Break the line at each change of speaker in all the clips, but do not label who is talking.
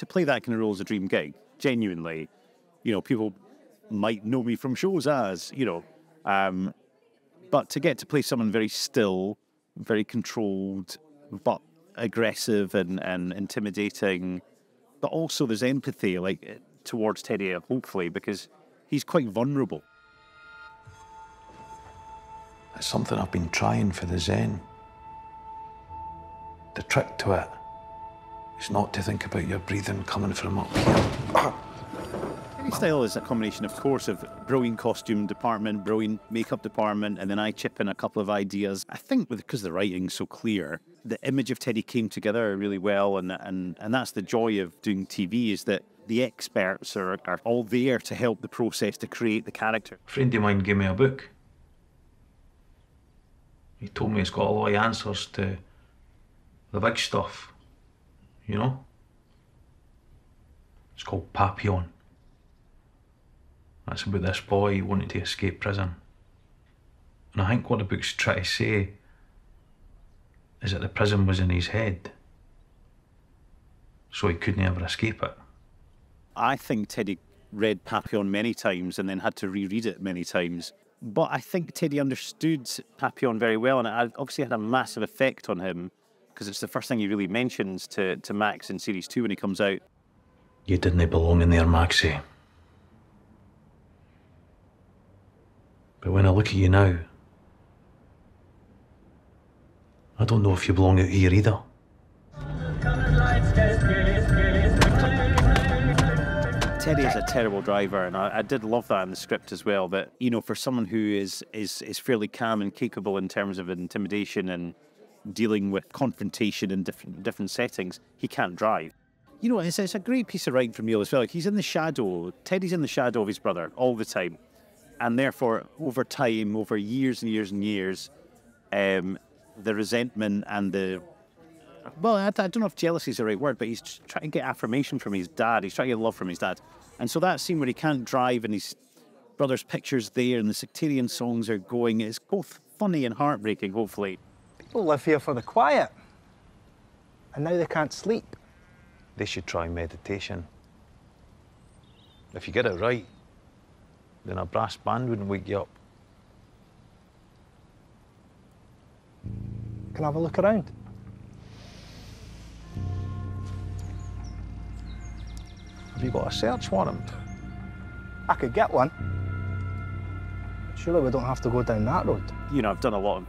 to play that kind of role is a dream gig. Genuinely, you know, people might know me from shows as you know, um, but to get to play someone very still, very controlled, but aggressive and, and intimidating, but also there's empathy like towards Teddy, hopefully, because he's quite vulnerable.
It's something I've been trying for the Zen. The trick to it is not to think about your breathing coming from up here.
Teddy style is a combination, of course, of brilliant costume department, brilliant makeup department, and then I chip in a couple of ideas. I think because the writing's so clear, the image of Teddy came together really well, and and and that's the joy of doing TV is that the experts are, are all there to help the process to create the character.
A friend of mine gave me a book. He told me it's got a lot of answers to the big stuff, you know? It's called Papillon. That's about this boy wanting to escape prison. And I think what the book's trying to say is that the prison was in his head, so he couldn't ever escape it.
I think Teddy read Papillon many times and then had to reread it many times. But I think Teddy understood Papillon very well, and it obviously had a massive effect on him because it's the first thing he really mentions to, to Max in series two when he comes out.
You didn't belong in there, Maxie. But when I look at you now, I don't know if you belong out here either.
Teddy is a terrible driver, and I, I, did love that in the script as well. That you know, for someone who is is is fairly calm and capable in terms of intimidation and dealing with confrontation in different different settings, he can't drive. You know, it's, it's a great piece of writing from Neil as well. Like he's in the shadow. Teddy's in the shadow of his brother all the time, and therefore, over time, over years and years and years, um, the resentment and the well, I, I, don't know if jealousy is the right word, but he's trying to get affirmation from his dad. He's trying to get love from his dad. And so that scene where he can't drive and his brother's picture's there and the sectarian songs are going is both funny and heartbreaking, hopefully.
People live here for the quiet, and now they can't sleep.
They should try meditation. If you get it right, then a brass band wouldn't wake you up.
Can I have a look around?
Have you got a search warrant?
I could get one. Surely we don't have to go down that road.
You know, I've done a lot of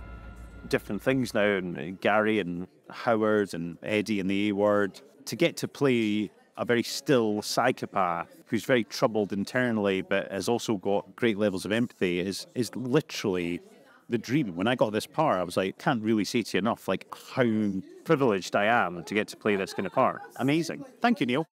different things now, and Gary and Howard and Eddie and the A Word. To get to play a very still psychopath who's very troubled internally but has also got great levels of empathy is is literally the dream. When I got this part, I was like, can't really say to you enough like how privileged I am to get to play this kind of part. Amazing. Thank you, Neil.